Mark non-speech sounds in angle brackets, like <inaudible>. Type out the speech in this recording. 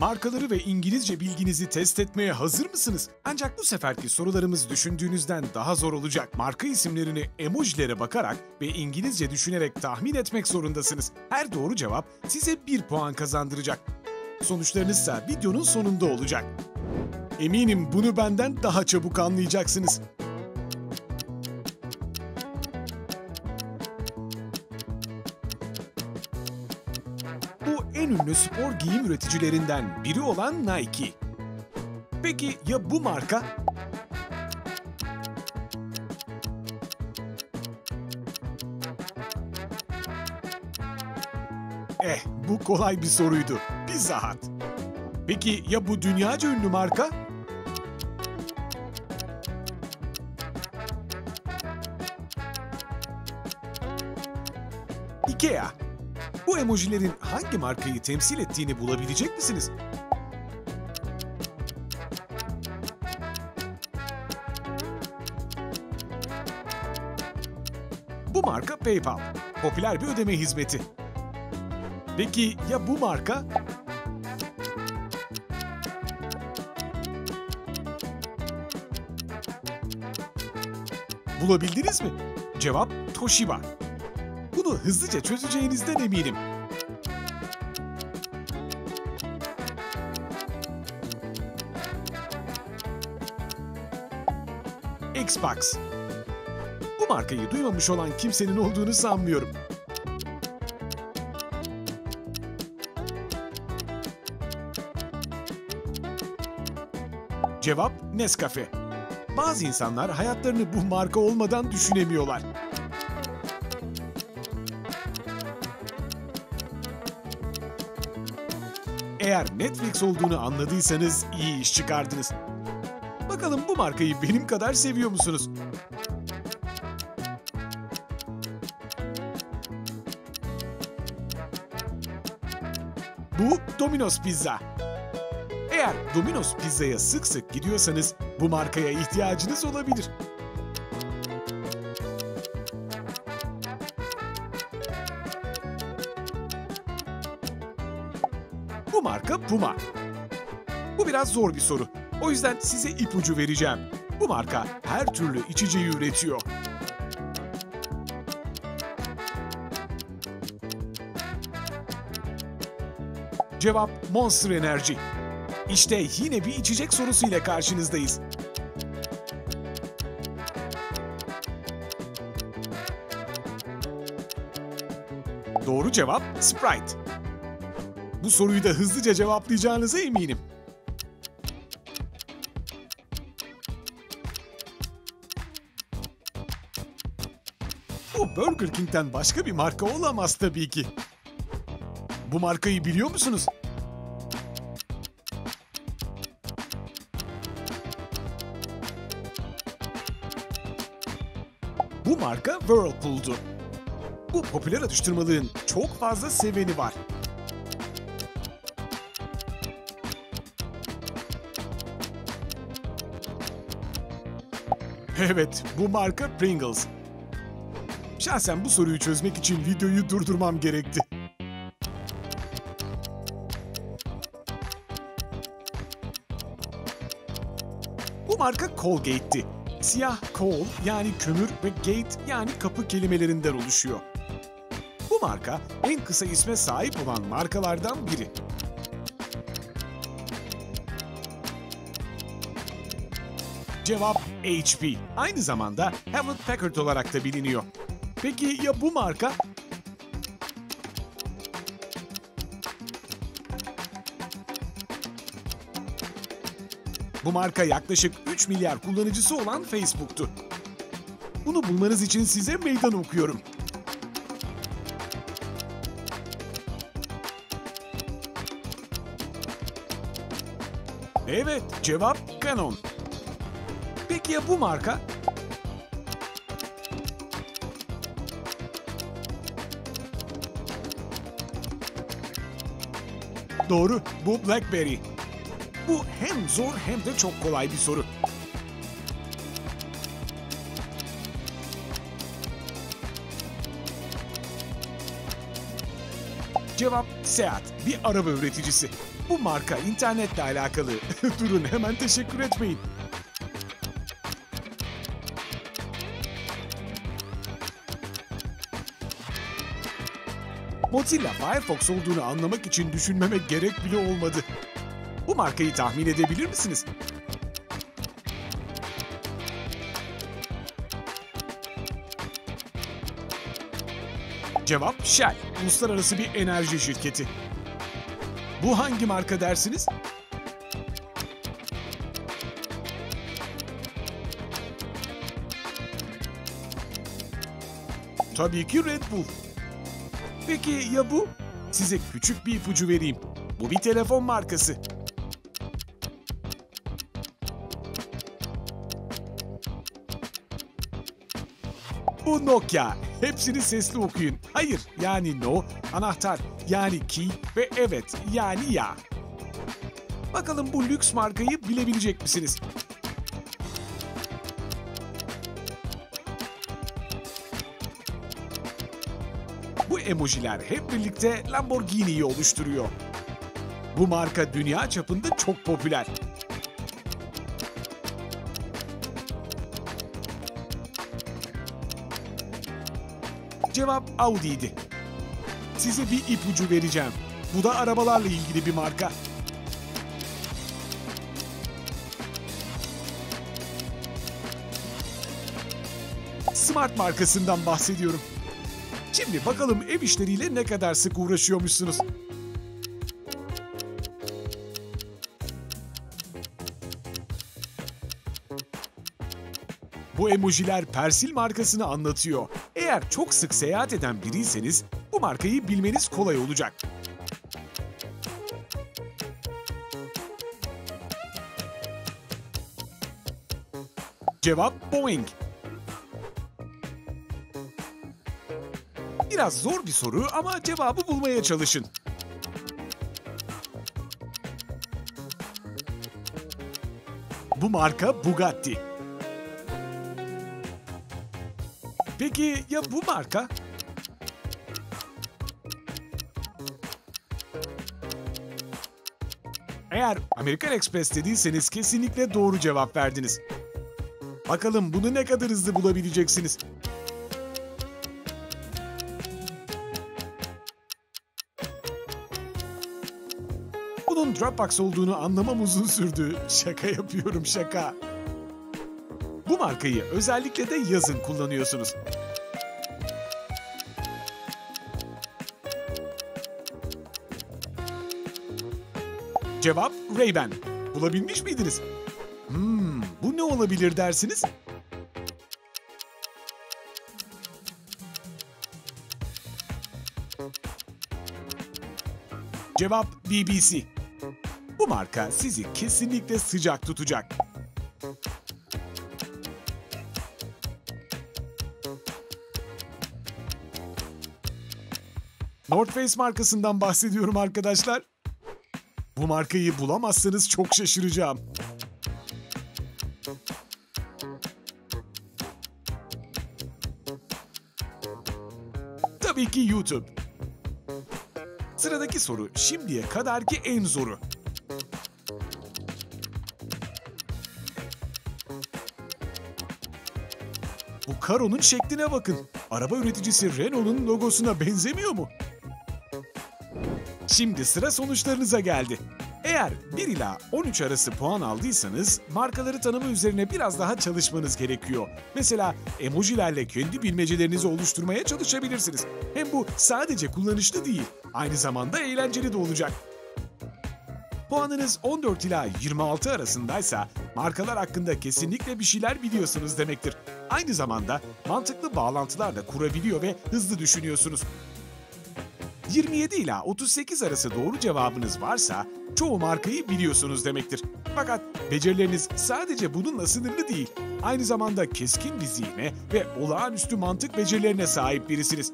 Markaları ve İngilizce bilginizi test etmeye hazır mısınız? Ancak bu seferki sorularımız düşündüğünüzden daha zor olacak. Marka isimlerini emojilere bakarak ve İngilizce düşünerek tahmin etmek zorundasınız. Her doğru cevap size bir puan kazandıracak. Sonuçlarınız ise videonun sonunda olacak. Eminim bunu benden daha çabuk anlayacaksınız. En ünlü spor giyim üreticilerinden biri olan Nike. Peki ya bu marka? Eh, bu kolay bir soruydu. Pizza Hut. Peki ya bu dünyaca ünlü marka? IKEA. Bu emojilerin hangi markayı temsil ettiğini bulabilecek misiniz? Bu marka PayPal. Popüler bir ödeme hizmeti. Peki ya bu marka? Bulabildiniz mi? Cevap Toshiba. Bunu hızlıca çözeceğinizden eminim. Xbox. Bu markayı duymamış olan kimsenin olduğunu sanmıyorum. Cevap Nescafe. Bazı insanlar hayatlarını bu marka olmadan düşünemiyorlar. Eğer Netflix olduğunu anladıysanız iyi iş çıkardınız. Bakalım bu markayı benim kadar seviyor musunuz? Bu Domino's Pizza. Eğer Domino's Pizza'ya sık sık gidiyorsanız bu markaya ihtiyacınız olabilir. Bu marka Puma. Bu biraz zor bir soru. O yüzden size ipucu vereceğim. Bu marka her türlü içeceği üretiyor. Cevap Monster Energy. İşte yine bir içecek sorusuyla karşınızdayız. Doğru cevap Sprite. Bu soruyu da hızlıca cevaplayacağınıza eminim. Bu Burger King'den başka bir marka olamaz tabii ki. Bu markayı biliyor musunuz? Bu marka Whirlpool'du. Bu popüler atıştırmalığın çok fazla seveni var. Evet, bu marka Pringles. Şahsen bu soruyu çözmek için videoyu durdurmam gerekti. Bu marka Colgate'ti. Siyah coal yani kömür ve gate yani kapı kelimelerinden oluşuyor. Bu marka en kısa isme sahip olan markalardan biri. Cevap HP. Aynı zamanda Hewlett Packard olarak da biliniyor. Peki ya bu marka? Bu marka yaklaşık 3 milyar kullanıcısı olan Facebook'tu. Bunu bulmanız için size meydan okuyorum. Evet, cevap Canon. Peki ya bu marka? Doğru, bu BlackBerry. Bu hem zor hem de çok kolay bir soru. Cevap Seat, bir araba üreticisi. Bu marka internetle alakalı. <laughs> Durun hemen teşekkür etmeyin. Mozilla Firefox olduğunu anlamak için düşünmeme gerek bile olmadı. Bu markayı tahmin edebilir misiniz? Cevap Shell, uluslararası bir enerji şirketi. Bu hangi marka dersiniz? Tabii ki Red Bull. Peki ya bu? Size küçük bir ipucu vereyim. Bu bir telefon markası. Bu Nokia. Hepsini sesli okuyun. Hayır yani no, anahtar yani key ve evet yani ya. Bakalım bu lüks markayı bilebilecek misiniz? Emojiler hep birlikte Lamborghini'yi oluşturuyor. Bu marka dünya çapında çok popüler. Cevap Audi'ydi. Size bir ipucu vereceğim. Bu da arabalarla ilgili bir marka. Smart markasından bahsediyorum. Şimdi bakalım ev işleriyle ne kadar sık uğraşıyormuşsunuz. Bu emojiler Persil markasını anlatıyor. Eğer çok sık seyahat eden biriyseniz bu markayı bilmeniz kolay olacak. Cevap Boeing. Biraz zor bir soru ama cevabı bulmaya çalışın. Bu marka Bugatti. Peki ya bu marka? Eğer American Express dediyseniz kesinlikle doğru cevap verdiniz. Bakalım bunu ne kadar hızlı bulabileceksiniz. Dropbox olduğunu anlamam uzun sürdü. Şaka yapıyorum şaka. Bu markayı özellikle de yazın kullanıyorsunuz. Cevap Ray-Ban. Bulabilmiş miydiniz? Hmm, bu ne olabilir dersiniz? Cevap BBC. Bu marka sizi kesinlikle sıcak tutacak. North Face markasından bahsediyorum arkadaşlar. Bu markayı bulamazsanız çok şaşıracağım. Tabii ki YouTube. Sıradaki soru şimdiye kadarki en zoru. Bu karonun şekline bakın. Araba üreticisi Renault'un logosuna benzemiyor mu? Şimdi sıra sonuçlarınıza geldi. Eğer 1 ila 13 arası puan aldıysanız markaları tanıma üzerine biraz daha çalışmanız gerekiyor. Mesela emojilerle kendi bilmecelerinizi oluşturmaya çalışabilirsiniz. Hem bu sadece kullanışlı değil, aynı zamanda eğlenceli de olacak. Puanınız 14 ila 26 arasındaysa markalar hakkında kesinlikle bir şeyler biliyorsunuz demektir. Aynı zamanda mantıklı bağlantılar da kurabiliyor ve hızlı düşünüyorsunuz. 27 ila 38 arası doğru cevabınız varsa çoğu markayı biliyorsunuz demektir. Fakat becerileriniz sadece bununla sınırlı değil. Aynı zamanda keskin bir zihne ve olağanüstü mantık becerilerine sahip birisiniz.